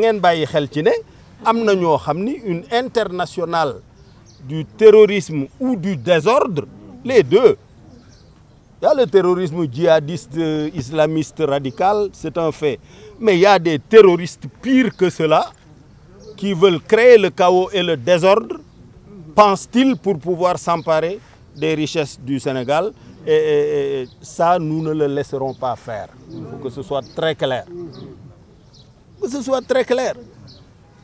ngeen bàyyi une internationale du terrorisme ou du désordre les deux. Il y a le terrorisme djihadiste islamiste radical c'est un fait. Mais il y a des terroristes pires que cela qui veulent créer le chaos et le désordre pensent-ils pour pouvoir s'emparer des richesses du Sénégal. Et ça nous ne le laisserons pas faire. Il faut que ce soit très clair que ce soit très clair.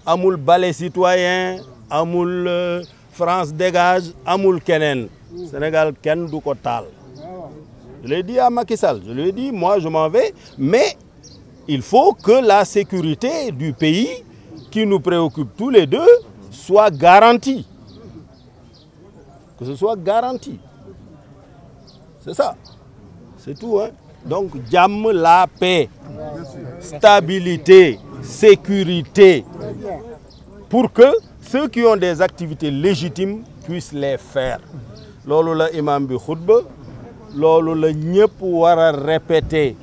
Amul balai citoyen amul euh, France dégage amul keneen. Sénégal kenn du ko taal. Je l'ai dit à Macky je lui ai dit moi je m'en vais mais il faut que la sécurité du pays qui nous préoccupe tous les deux soit garantie. Que ce soit garanti c'est ça. C'est tout hein. Donc jàmm la paix stabilité sécurité. Pour que ceux qui ont des activités légitimes puissent les faire. Loolu la imam bi xutba loolu la ñëpp war a répéter